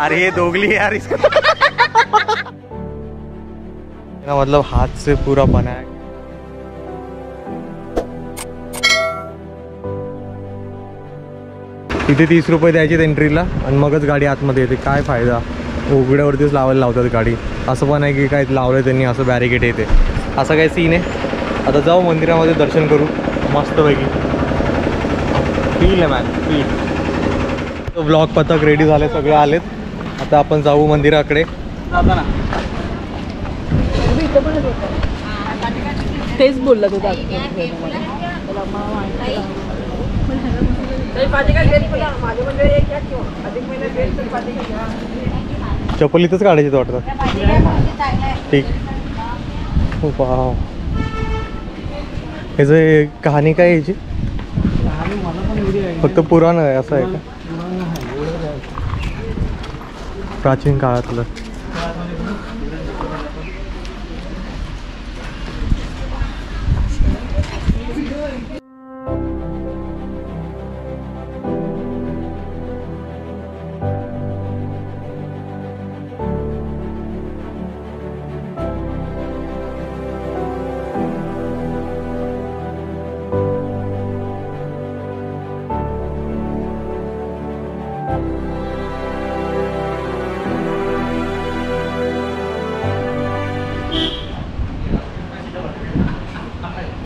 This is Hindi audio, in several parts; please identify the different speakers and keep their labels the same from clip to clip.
Speaker 1: अरे, ये दोगली यार इसका। मतलब हाथ से पूरा बनाया इथे तीस रुपये द्यायचे एंट्रीला आणि मगच गाडी आतमध्ये येते. काय फ़ायदा? उघड्यावरतीच लावायला लावतात गाडी. असं पण आहे की काय लावलं त्यांनी सीन आहे. आता जाऊ मंदिरामध्ये दर्शन करू. मस्तपैकी. फील आहे मॅन फील ब्लॉग पथक रेडी झाले, सगळे आलेत. आता आपण जाऊ मंदिराकडे.
Speaker 2: तेच बोलला तो
Speaker 1: चप्पल इथंच काढायची वाटतं. ठीक. वाव. ह्याचं कहाणी काय आहे याची? फक्त पुराण आहे असं आहे का? प्राचीन काळातलं.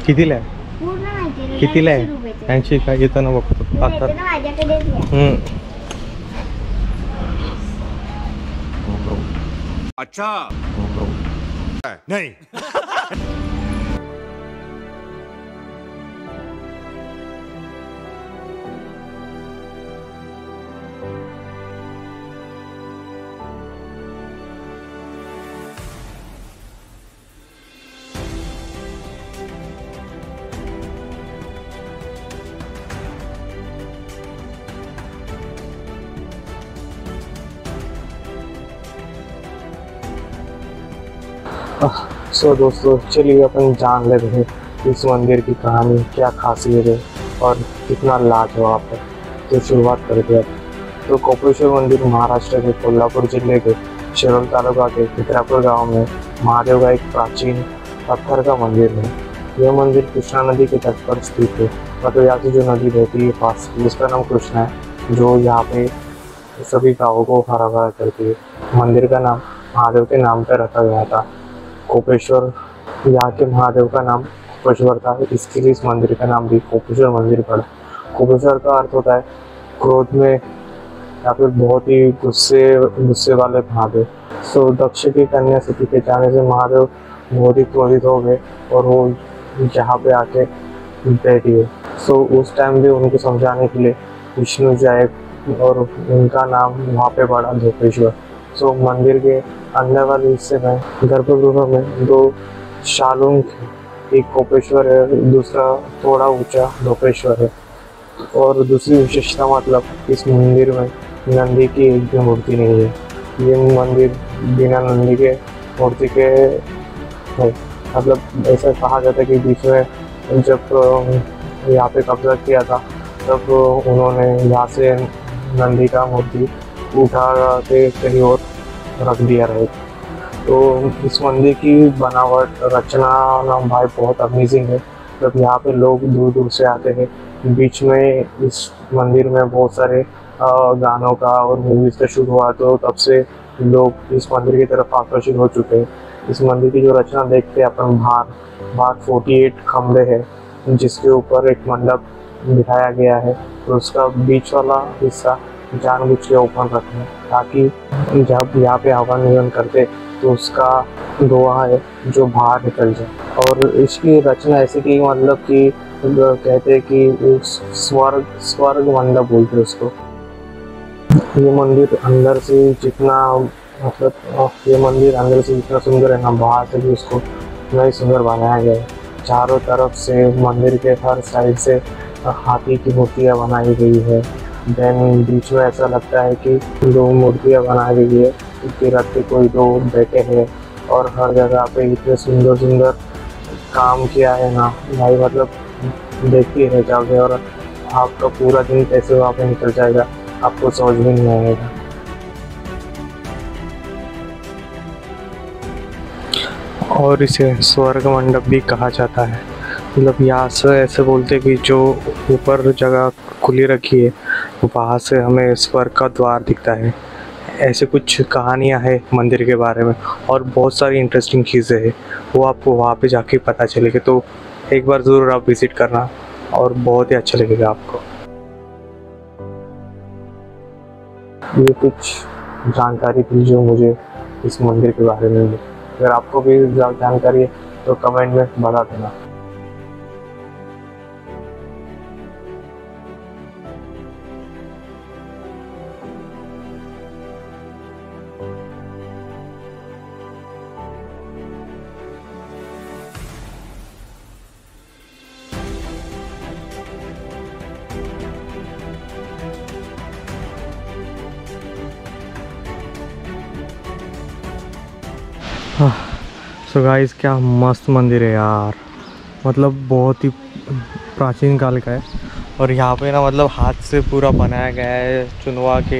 Speaker 1: कितीला आहे?
Speaker 3: पूर्ण माहिती
Speaker 1: कितीला आहे? ऐंशी काय येताना बघतो. आता.
Speaker 3: माझ्याकडेच घ्या
Speaker 1: हम्म.
Speaker 4: अच्छा. नहीं.
Speaker 1: सो दोस्तों, चलिए अपन जान लेते हैं इस मंदिर की कहानी, क्या खासियत है और कितना लाजवाब है तो शुरुआत करते हैं तो कोपेश्वर मंदिर महाराष्ट्र के कोल्हापुर ज़िले के शिरोल तालुका के चित्रापुर गाँव में महादेव का एक प्राचीन पत्थर का मंदिर है। यह मंदिर कृष्णा नदी के तट पर स्थित है। यहाँ से जो नदी बहती है पास, जिसका नाम कृष्णा है, जो यहाँ पे सभी गाँवों को हरा भरा करती है। मंदिर का नाम महादेव के नाम पर रखा गया था। कोपेश्वर यहाँ के महादेव का नाम कोपेश्वर था, इसके लिए इस मंदिर का नाम भी कोपेश्वर मंदिर पड़ा। कोपेश्वर का अर्थ होता है क्रोध में या फिर बहुत ही गुस्से गुस्से वाले महादेव। सो दक्ष की कन्या सती के जाने से महादेव बहुत ही क्रोधित हो गए और वो यहाँ पे आके बैठी है सो उस टाइम भी उनको समझाने के लिए विष्णु जी आए और उनका नाम वहाँ पे पड़ा धोपेश्वर सो मंदिर के अंदर वाले हिस्से में गर्भगृह में दो शालूंग। एक कोपेश्वर है, दूसरा थोड़ा ऊँचा धोपेश्वर है। और दूसरी विशेषता मतलब इस मंदिर में नंदी की एक भी मूर्ति नहीं है। ये मंदिर बिना नंदी के मूर्ति के है। मतलब ऐसा कहा जाता है कि बीच में जब यहाँ पे कब्जा किया था, तब उन्होंने यहाँ से नंदी का मूर्ति उठा के कहीं और रख दिया रहे। तो इस मंदिर की बनावट, रचना ना भाई बहुत अमेजिंग है। जब यहाँ पे लोग दूर दूर से आते हैं, बीच में इस मंदिर में बहुत सारे गानों का और मूवीज़ का शूट हुआ तो तब से लोग इस मंदिर की तरफ़ आकर्षित हो चुके हैं। इस मंदिर की जो रचना देखते हैं अपन बाहर बाहर 48 खंबे है, जिसके ऊपर एक मंडप दिखाया गया है। तो उसका बीच वाला हिस्सा जानबूझ के ओपन रखना है ताकि जब यहाँ पे हवा नियमन करते तो उसका धुआँ है, जो बाहर निकल जाए। और इसकी रचना ऐसी की मतलब कि कहते हैं कि स्वर्ग स्वर्ग मंडप बोलते उसको। ये मंदिर अंदर से जितना मतलब ये मंदिर अंदर से जितना सुंदर है, ना बाहर से भी उसको उतना ही सुंदर बनाया गया है। चारों तरफ़ से मंदिर के हर साइड से हाथी की मूर्तियाँ बनाई गई है। देन बीच में ऐसा लगता है कि दो मूर्तियाँ बना रही है उनके रख के कोई दो बैठे हैं और हर जगह पे इतने सुंदर सुंदर काम किया है ना। भाई मतलब देखती है जाओगे और आपका पूरा दिन कैसे वहाँ पे निकल जाएगा, आपको समझ भी नहीं आएगा।
Speaker 5: और इसे स्वर्ग मंडप भी कहा जाता है। मतलब यहाँ से ऐसे बोलते कि जो ऊपर जगह खुली रखी है वहाँ से हमें स्वर्ग का द्वार दिखता है। ऐसे कुछ कहानियाँ हैं मंदिर के बारे में और बहुत सारी इंटरेस्टिंग चीज़ें हैं। वो आपको वहाँ पे जाके पता चलेगी। तो एक बार ज़रूर आप विज़िट करना और बहुत ही अच्छा लगेगा आपको। ये कुछ जानकारी थी जो मुझे इस मंदिर के बारे में मिली। अगर आपको भी जानकारी है तो कमेंट में बता देना। सो गाइस क्या मस्त मंदिर है यार। मतलब बहुत ही प्राचीन काल का है। और यहाँ पे ना मतलब हाथ से पूरा बनाया गया है चुनवा के।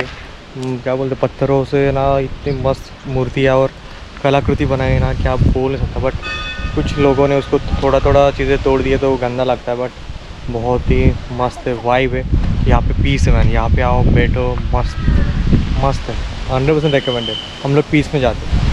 Speaker 5: क्या बोलते पत्थरों से ना इतनी मस्त मूर्तियाँ और कलाकृति बनाई ना, क्या बोल नहीं सकता। बट कुछ लोगों ने उसको थोड़ा थोड़ा चीज़ें तोड़ दिए तो गंदा लगता है। बट बहुत ही मस्त है वाइब है। यहाँ पे पीस है मैन यहाँ पे आओ, बैठो, मस्त मस्त है। हंड्रेड परसेंट रिकमेंडेड हम लोग पीस में जाते हैं।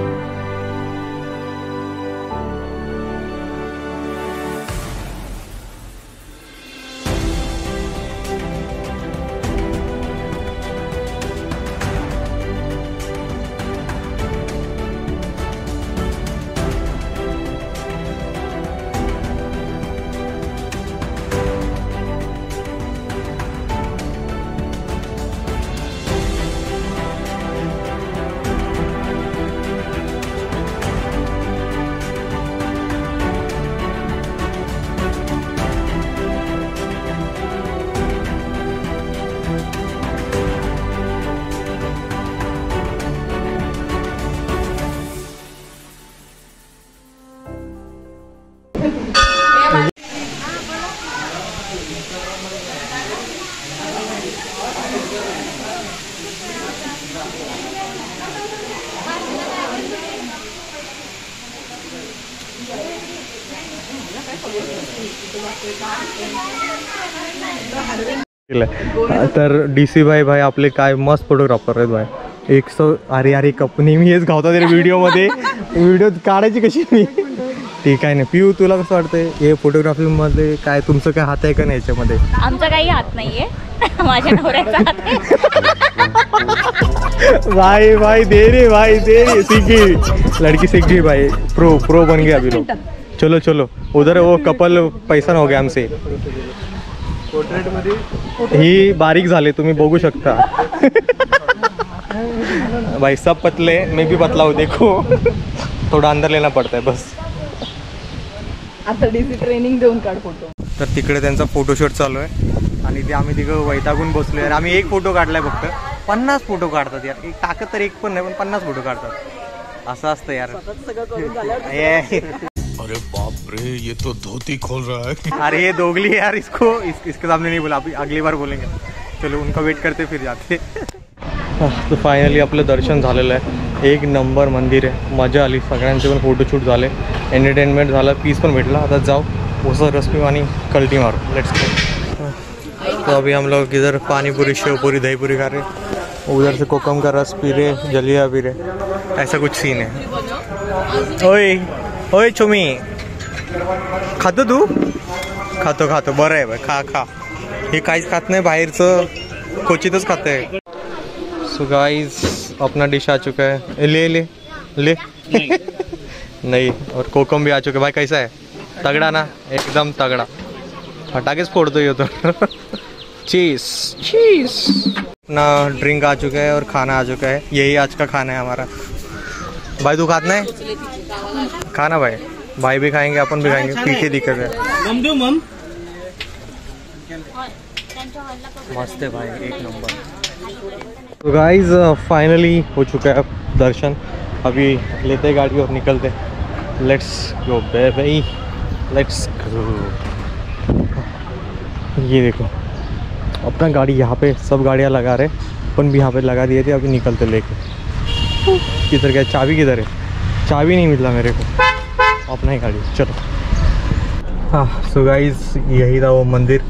Speaker 5: Bye. तर डी सी भाई भाई आपले काय मस्त फोटोग्राफर आहेत भाई. एक सौ अरे अरे कप नेहमी हेच घावतात रे व्हिडिओमध्ये. व्हिडिओ काढायची कशी मी? ठीक आहे ना पिऊ तुला कसं वाटतंय? हे फोटोग्राफीमध्ये काय तुमचं काय हात आहे का नाही याच्यामध्ये?
Speaker 3: आमचा काही हात नाहीये. माझ्या नवऱ्याचा
Speaker 5: भाई भाई दे रे भाई दे रे. सीख गई लड़की सीख गई भाई. प्रो प्रो बन गया अभी लोग. चलो चलो. उधर वो कपल पैसा हो गया हमसे. ही बारीक झाले तुम्ही बघू शकता. भाई सब पतले मैं भी पतला हूँ देखो. थोड़ा अंदर लेना पड़ता है बस.
Speaker 2: आता डीसी ट्रेनिंग देऊन काढ फोटो
Speaker 5: तर तिकडे त्यांचा फोटोशूट चालू आहे. आणि ते आम्ही तिघं वैतागून बसलो यार आम्ही एक फोटो काढलाय फक्त. पन्नास फोटो काढतात यार. एक टाकत तर एक पण नाही पण पन्नास फोटो काढतात. असं असतं यार.
Speaker 4: अरे बाप रे ये तो धोती खोल रहा है।
Speaker 5: अरे ये दोगली है यार इसको इस, इसके सामने नहीं बोला अभी अगली बार बोलेंगे। चलो उनका वेट करते फिर जाते। तो फायनली आपलं दर्शन झालेलं आहे. एक नंबर मंदिर आहे. मज़ा आली. सगळ्यांचे पण फोटोशूट झाले. एंटरटेनमेंट झालं. पीस पण भेटला. आता जाओ उसं रस पिऊ आणि कल्टी मारू. लेट्स तो अभी हम लोग इधर पानी पूरी शेव पूरी दही पूरी खा रहे उधर से कोकम का रस पी रहे जलिया पी रहे ऐसा कुछ सीन है. ओए! ओए चुमी। खातो तू? खातो खातो. बरं आहे बाय खा खा. हे काहीच खात नाही, बाहेरचं क्वचितच खात सो गाइस अपना डिश आ चुका है. ले ले. ले. नहीं, और कोकम भी आ चुका है. भाई, कैसा है? तगड़ा ना? एकदम तगड़ा. फटाकेच फोडतो येतो चीज़ चीज़ अपना ड्रिंक आ चुका है और खाना आ चुका है. यही आज का खाना है हमारा. भाई तू खात है खाना भाई। भाई भी खाएँगे अपन भी खाएँगे। पीछे दिक्कत है। मस्त है भाई एक नंबर। तो गाइज़ फाइनली हो चुका है अब दर्शन। अभी लेते हैं गाड़ी और निकलते लेट्स गो भाई लेट्स गो ये देखो अपना गाड़ी यहाँ पे सब गाड़ियाँ लगा रहे अपन भी यहाँ पे लगा दिए थे अभी निकलते लेके। किधर गया? चाबी किधर है? चाबी नहीं मिला मेरे को। अपना ही गाड़ी चलो। हाँ सो गाइस यही था वो मंदिर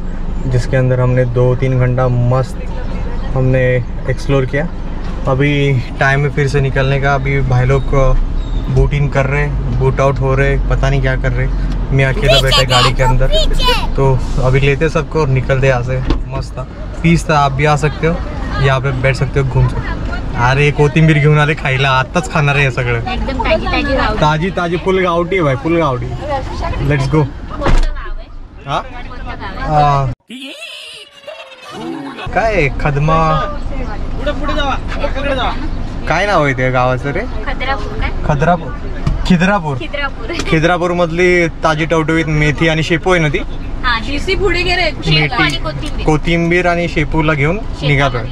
Speaker 5: जिसके अंदर हमने दो तीन घंटा मस्त हमने एक्सप्लोर किया। अभी टाइम है फिर से निकलने का अभी भाई लोग बूट इन कर रहे हैं बूट आउट हो रहे पता नहीं क्या कर रहे मैं अकेला बैठा गाड़ी के अंदर। तो अभी लेते सबको और निकलते यहाँ से। मस्त था। पीस था आप भी आ सकते हो यहाँ पे बैठ सकते हो घूम सकते हो. अरे कोथिंबीर घेऊन आले खायला. आत्ताच खाणार आहे सगळं.
Speaker 3: एकदम ताजी ताजी गाव
Speaker 5: ताजी ताजी फुल गावठी आहे भाई फुल गावठी. लेट्स गो हा? काय खदमा? काय नाव आहे त्या गावाचं रे?
Speaker 3: खद्रापूर
Speaker 5: खद्रापूर. खिद्रापूर. मधली ताजी टवटवीत मेथी आणि शेपू आहे ना ती?
Speaker 3: हा
Speaker 5: मेथी.
Speaker 3: कोथिंबीर.
Speaker 5: आणि शेपूला घेऊन निघालोय.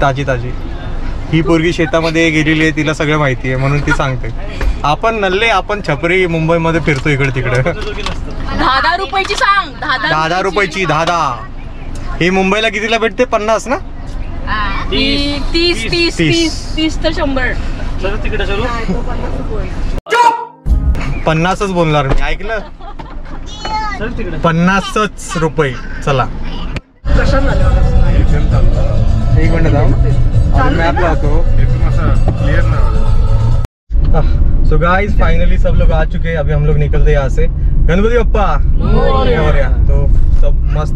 Speaker 3: ताजी ताजी.
Speaker 5: ही पोरगी शेतामध्ये गेलेली आहे तिला सगळं माहिती आहे म्हणून ती सांगते. आपण नल्ले आपण छपरी मुंबईमध्ये फिरतो इकडे तिकडे.
Speaker 2: दहा दहा रुपयाची सांग दहा
Speaker 5: दहा रुपयाची. दहा दहा. ही मुंबईला कितीला भेटते? पन्नास ना?
Speaker 2: तीस. तीस.
Speaker 5: तीस.
Speaker 2: तीस तर शंभर.
Speaker 5: पन्नासच बोलणार मी ऐकलं? पन्नासच रुपये चला. एक मिनिट मॅप लावतो सो गाइस फाइनली सब लोग आ चुके हैं। अभी हम लोग निकलते हैं यहाँ से। गणपति मोरया. तो सब मस्त।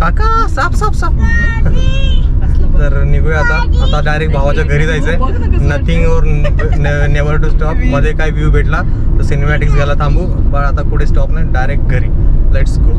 Speaker 5: काका साप साप साप तर निघूया आता। आता डायरेक्ट भावाच्या घरी जायचंय। नथिंग और नेवर टू स्टॉप मध्ये काय व्ह्यू भेटला तर सिनेमॅटिक्स घ्यायला थांबू. पण आता कुठे स्टॉप नाही डायरेक्ट घरी. Let's go